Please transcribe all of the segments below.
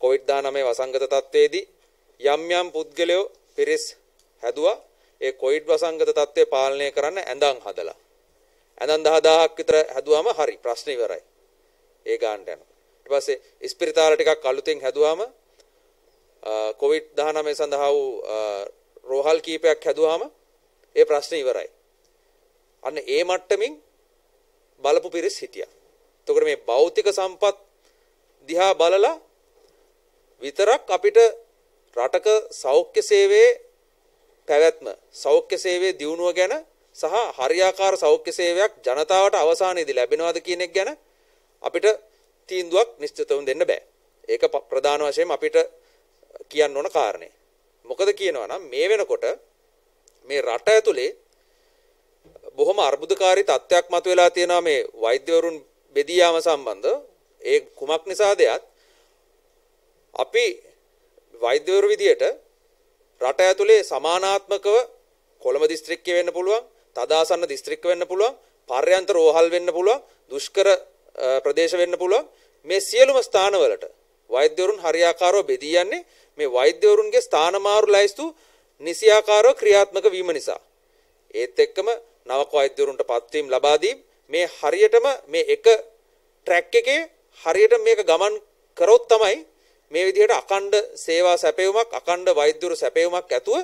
COVID-19 වසංගත තත්ත්වයේදී යම් යම් පුද්ගලයෝ පිරිස් හැදුවා ඒ කොවිඩ් වසංගත තත්ත්වය පාලනය කරන්න ඇඳන් හදලා. ඇඳන් 10000ක් විතර හැදුවාම හරි ප්‍රශ්න ඉවරයි. ඒ ගානට යනවා. ඊට පස්සේ ඉස්පිරිතාල ටිකක් අලුතෙන් හැදුවාම කොවිඩ් 19 සඳහා වූ රෝහල් කීපයක් හැදුවාම ඒ ප්‍රශ්න ඉවරයි. අන්න ඒ මට්ටමින් බලපු පිරිස් හිටියා. එතකොට මේ භෞතික සම්පත් දිහා බලලා විතරක් අපිට රටක සෞඛ්‍ය සේවයේ පැවැත්ම සෞඛ්‍ය සේවයේ දියුණුව ගැන සහ හරියාකාර සෞඛ්‍ය සේවයක් ජනතාවට අවසානයේදී ලැබෙනවද කියන එක ගැන අපිට තීන්දුවක් නිශ්චිතව දෙන්න බෑ. ඒක ප්‍රධාන වශයෙන් අපිට කියන්න ඕන කාරණේ. මොකද කියනවා නම් මේ වෙනකොට මේ රට ඇතුලේ බොහොම අර්බුදකාරී තත්ත්වයක් මතුවලා තියෙනවා මේ වෛද්‍යවරුන් බෙදී යාම සම්බන්ධ. ඒ කුමක් නිසාදයක් අපි වෛද්‍යවරු විදියට රට ඇතුලේ සමානාත්මකව කොළඹ දිස්ත්‍රික්කය වෙන්න පුළුවන්, තදාසන්න දිස්ත්‍රික්ක වෙන්න පුළුවන්, පර්යන්ත රෝහල් වෙන්න පුළුවන්, දුෂ්කර ප්‍රදේශ වෙන්න පුළුවන්. මේ සියලුම ස්ථානවලට වෛද්‍යවරුන් හරියාකාරව බෙදී යන්නේ මේ වෛද්‍යවරුන්ගේ ස්ථානමාරු ලැයිස්තු නිසියාකාරව ක්‍රියාත්මක වීම නිසා. ඒත් එක්කම නවක වෛද්‍යවරුන්ට පත්වීම් ලබා දීම මේ හරියටම මේ එක ට්‍රැක් එකේ හරියට මේක ගමන් කරොත් තමයි මේ විදිහට අකණ්ඩ සේවා සැපයුමක් අකණ්ඩ වෛද්‍යවරු සැපයුමක් ඇතුව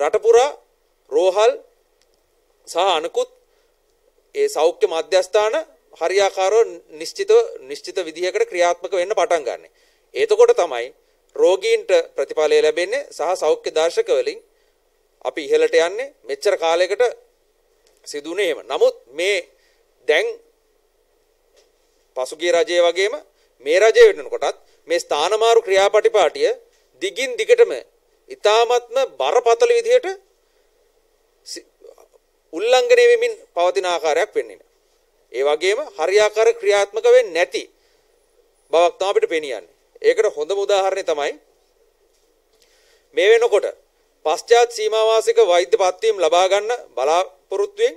රට පුරා රෝහල් සහ අනිකුත් ඒ සෞඛ්‍ය මධ්‍යස්ථාන හරියාකාරව නිශ්චිත නිශ්චිත විදිහකට ක්‍රියාත්මක වෙන්න පටන් ගන්න. එතකොට තමයි රෝගීන්ට ප්‍රතිඵලය ලැබෙන්නේ සහ සෞඛ්‍ය දර්ශක වලින් අපි ඉහළට යන්නේ මෙච්චර කාලයකට සිදුුනේ එහෙම. නමුත් මේ දැන් පසුගිය රජයේ වගේම මේ රජය වෙනකොටත් මේ ස්ථානමාරු ක්‍රියාපටිපාටිය දිගින් දිගටම ඊ타මත්ම බරපතල විදිහට උල්ලංඝනය වෙමින් පවතින ආකාරයක් වෙන්නේ. ඒ වගේම හරියාකාර ක්‍රියාත්මක වෙන්නේ නැති බවක් තමයි අපිට පෙනියන්නේ. ඒකට හොඳම උදාහරණය තමයි මේ වෙනකොට පශ්චාත් සීමාවාසික වෛද්‍ය පත්වීම් ලබා ගන්න බලාපොරොත්තුවෙන්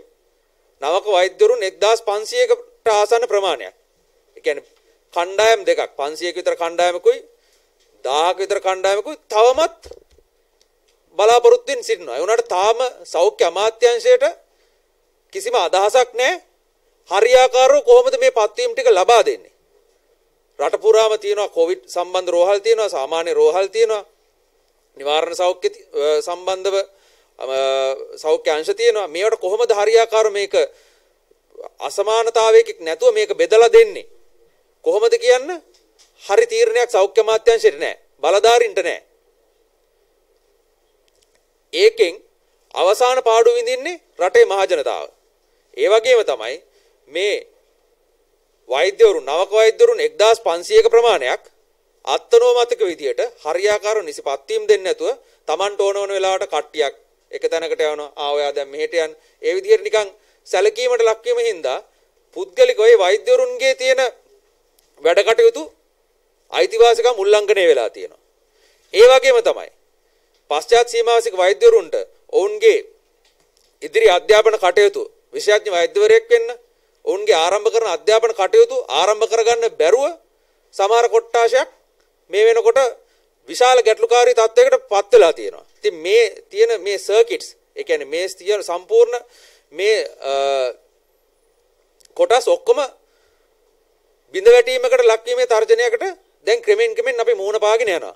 නවක වෛද්‍යවරුන් 1500කට ආසන්න ප්‍රමාණයක්. ඒ කියන්නේ කණ්ඩායම් දෙකක් 500ක විතර කණ්ඩායමකුයි 1000ක විතර කණ්ඩායමකුයි තවමත් බලාපොරොත්තුෙන් සිටිනවා. ඒ වුණාට තාම සෞඛ්‍ය අමාත්‍යාංශයට කිසිම අදහසක් නැහැ. හරියාකාරව කොහොමද මේ පත්වීම් ටික ලබා දෙන්නේ? රට පුරාම තියෙනවා කොවිඩ් සම්බන්ධ රෝහල් තියෙනවා, සාමාන්‍ය රෝහල් තියෙනවා. නිවාරණ සෞඛ්‍ය සම්බන්ධව සෞඛ්‍ය අංශ තියෙනවා. මේවට කොහොමද හරියාකාරව මේක අසමානතාවයක නැතුව මේක බෙදලා දෙන්නේ? කොහොමද කියන්න? හරි තීරණයක් සෞඛ්‍ය අමාත්‍යාංශයට නැහැ. බලධාරීන්ට නැහැ. ඒකෙන් අවසාන පාඩුව විඳින්නේ රටේ මහජනතාව. ඒ වගේම තමයි මේ වෛද්‍යවරුන් නවක වෛද්‍යවරුන් 1500ක ප්‍රමාණයක් අත්නෝමතික විදියට හරියාකාරව නිසිපත්වීම් දෙන්නේ නැතුව Tamanට ඕන ඕන වෙලාවට කට්ටියක් එක තැනකට යනවා ආ ඔයා දැන් මෙහෙට යන්න ඒ විදිහට නිකන් සැලකීමට ලක්වීම හින්දා පුද්ගලිකව ඒ වෛද්‍යවරුන්ගේ තියෙන වැඩ කටයුතු අයිතිවාසිකම් උල්ලංඝනය වෙලා තියෙනවා ඒ වගේම තමයි පශ්චාත් සීමාසික වෛද්‍යවරුන්ට ඔවුන්ගේ ඉදිරි අධ්‍යාපන කටයුතු විශේෂඥ වෛද්‍යවරයෙක් වෙන්න ඔවුන්ගේ ආරම්භ කරන අධ්‍යාපන කටයුතු ආරම්භ කරගන්න බැරුව සමහර කොට්ටාශයක් මේ වෙනකොට විශාල ගැටලුකාරී තත්ත්වයකට පත් වෙලා තියෙනවා. ඉතින් මේ තියෙන මේ සර්කිට්ස් ඒ කියන්නේ මේ තියෙන සම්පූර්ණ මේ කොටස් ඔක්කොම බිඳ වැටීමකට ලක්වීමේ තර්ජනයකට දැන් ක්‍රමෙන් ක්‍රමෙන් අපි මූණ පාගෙන යනවා.